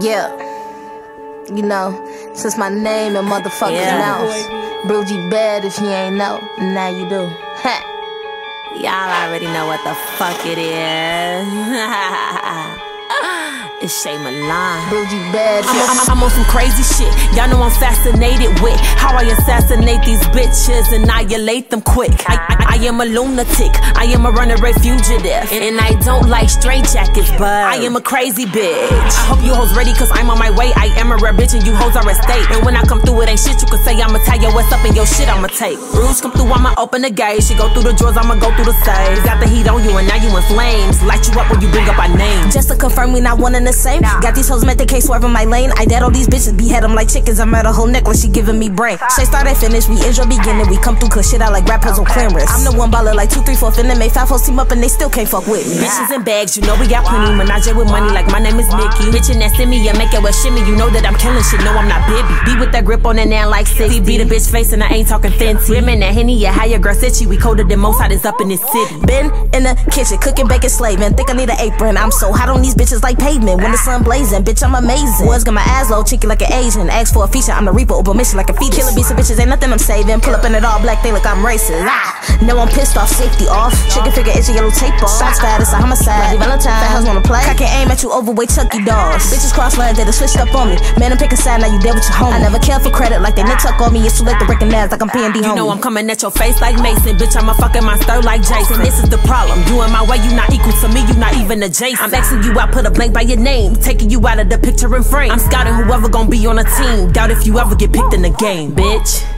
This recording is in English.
Yeah. You know, since my name and motherfuckers Yeah. announced. Brugie Badd if you ain't know. Now you do. Ha. Y'all already know what the fuck it is. it's Chay Milan. Brugie Badd. I'm, I'm- I'm on some crazy shit. Y'all know I'm fascinated with how I assassinate these bitches, annihilate them quick. I, I, I am a lunatic. I am a runaway fugitive. And, and I don't like straight jackets, but I am a crazy bitch. I hope you hoes ready, cause I'm on my way. I am a rare bitch, and you hoes are a state. And when I come through, it ain't shit. You can say I'ma tie your ass up and your shit I'ma take. Rules come through, I'ma open the gate. She go through the drawers, I'ma go through the safe. Got the heat on you, and now you in flames. Light you up when you bring up our name. Just to confirm we not one and the same. Got these hoes met the case swerving my lane. I dead all these bitches, behead them like chickens. I'm at a whole necklace, she giving me brain. Say start and finish, we enjoy beginning. We come through, cause shit out like rappers on clearance. I'm the one baller like two, three, four, finna make five hoes team up and they still can't fuck with me. Bitches in bags, you know we got plenty. Menage with money like my name is Nicki. Bitchin' that send me you make it with shimmy. You know that I'm killing shit, no I'm not Bibby. Be with that grip on the now like 60. Beat a bitch face and I ain't talking fancy. Women that Henny, yeah, higher girl itchy. We colder than most hot is up in this city. Been in the kitchen, cooking, baking, slaving. Think I need an apron. I'm so hot on these bitches like pavement. When the sun blazing, bitch, I'm amazing. Boys got my ass low, cheeky like an Asian. Ask for a feature, I'm the reaper, over mission like a fetus. Killing beats of bitches, ain't nothing I'm saving. Pull up in it all black, they look I'm racist. Ah, now I'm pissed off, safety off. Chicken figure, itchy yellow tape off. Shots fat, it's a homicide. Bloody Valentine, fat hoes wanna play. I can aim at you, overweight Chucky dolls. Bitches cross lines, they done switched up on me. Man, I'm picking side, now you dead with your homie. I never care for credit like they nip tuck on me. It's too late to recognize like I'm homie. You know I'm coming at your face like Mason. Bitch, I'm a fucking monster like Jason. This is the problem. You in my way, you not equal to me, you not even adjacent. I'm Xing you out, put a blank by your name. Taking you out of the picture and frame. I'm scouting whoever gon' be on a team. Doubt if you ever get picked in the game, bitch.